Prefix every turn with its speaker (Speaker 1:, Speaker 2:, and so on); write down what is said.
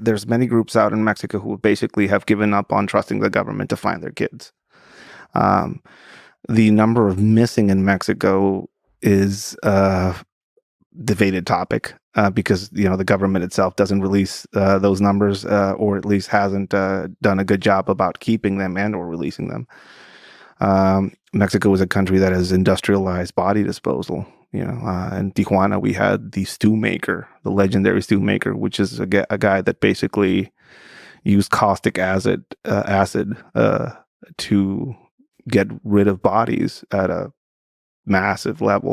Speaker 1: there's many groups out in Mexico who basically have given up on trusting the government to find their kids. Um, the number of missing in Mexico is a debated topic uh, because you know the government itself doesn't release uh, those numbers, uh, or at least hasn't uh, done a good job about keeping them and or releasing them. Um, Mexico is a country that has industrialized body disposal. You know, uh, in Tijuana we had the stew maker, the legendary stew maker, which is a, a guy that basically used caustic acid uh, acid to get rid of bodies at a massive level.